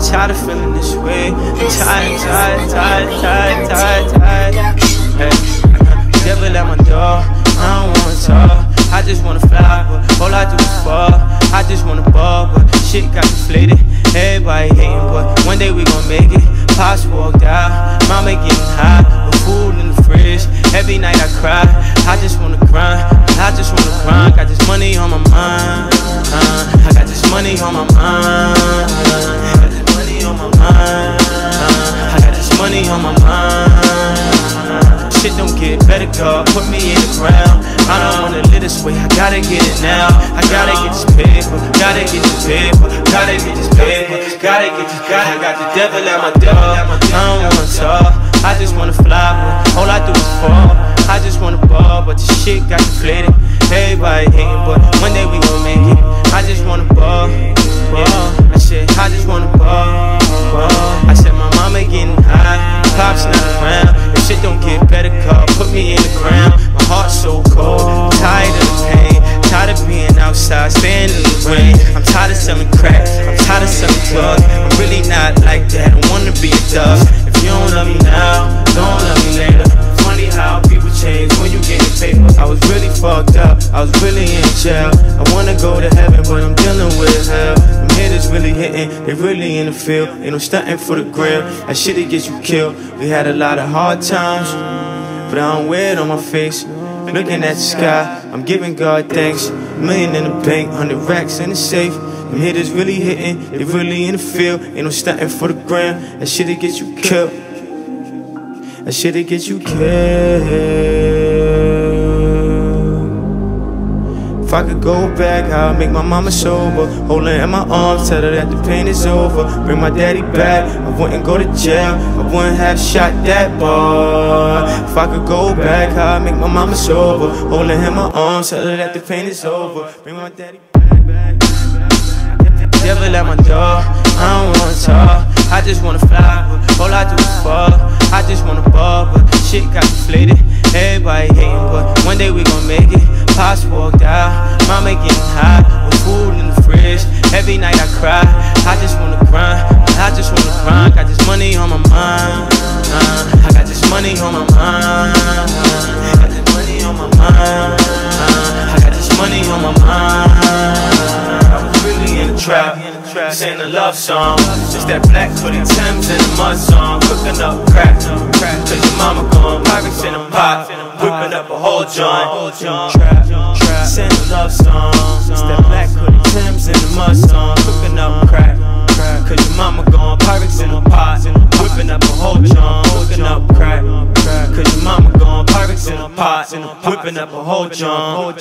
tired of feeling this way. I'm tired, tired, tired, tired, tired, tired. Hey, devil at my door. I don't wanna talk. I just wanna fly, but all I do is fall. I just wanna ball, but shit got deflated. Everybody hating, but one day we gon' make it. Pops walked out, mama getting high, with food in the fridge. Every night I cry. I just wanna grind, I just wanna grind. Got this money on my mind. Uh, I got this money on my mind. God. Put me in the ground. I don't wanna live this way. I gotta get it now. I gotta get this paper. Gotta get this paper. Gotta get this paper. Gotta get this. Gotta got the devil at my door. I don't wanna talk. I just wanna fly, but all I do is fall. I just wanna ball, but the shit got deflated. Everybody hating, but one day we gon' make it. I just wanna ball, ball. In the ground. My heart's so cold, tired of the pain, tired of being outside, staying in the rain. I'm tired of selling crack, I'm tired of selling drugs. I'm really not like that, I wanna be a dog. If you don't love me now, don't love me later. Funny how people change when you get paper. I was really fucked up, I was really in jail. I wanna go to heaven, but I'm dealing with hell. Hitters really hitting, they really in the field. Ain't no stunting for the grill, that shit'll get you killed. We had a lot of hard times, but I don't wear it on my face. Looking at the sky, I'm giving God thanks. Million in the bank, hundred racks in the safe. Them hitters really hitting, they really in the field. Ain't no stunting for the gram, that shit'll get you killed. That shit'll get you killed. If I could go back, I'd make my mama sober. Hold her in my arms, tell her that the pain is over. Bring my daddy back, I wouldn't go to jail. I wouldn't have shot that boy. If I could go back, I'd make my mama sober. Hold her in my arms, tell her that the pain is over. Bring my daddy back, back. Devil at my door, I don't wanna talk. I just wanna fly, all I do is fall. I just wanna ball, but shit got Pops walked out, mama getting high, with food in the fridge. Every night I cry. I just wanna grind, I just wanna grind. Got this money on my mind. Uh, I got this money on my mind. Got this money on my mind. Uh, I got this money on my mind. I was really in the trap. This ain't a love song. It's that black hoodie Tim's and the mud song. Cooking up crack. Cause your mama gone. Pyrex in a pot. Whipping up a whole joint. This ain't a love song. It's that black hoodie Tim's and the mud song. Cooking up crack. Cause your mama gone. Pyrex in a pot. Whipping up a whole joint. Cooking up crack. Cause your mama gone. Pyrex in a pot. Whipping up a whole joint.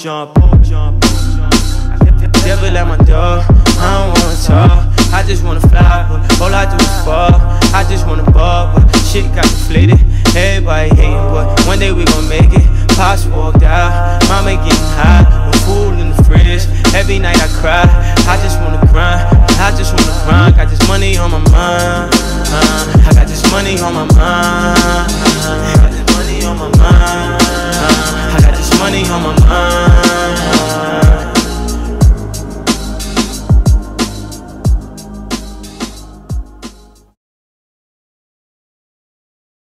Devil at my door, I don't wanna talk. I just wanna fly, but all I do is fall. I just wanna ball, but shit got deflated. Everybody hating, but one day we gon' make it. Pops walked out, mama getting high, with food in the fridge. Every night I cry. I just wanna grind, I just wanna grind. Got this money on my mind, uh, I got this money on my mind.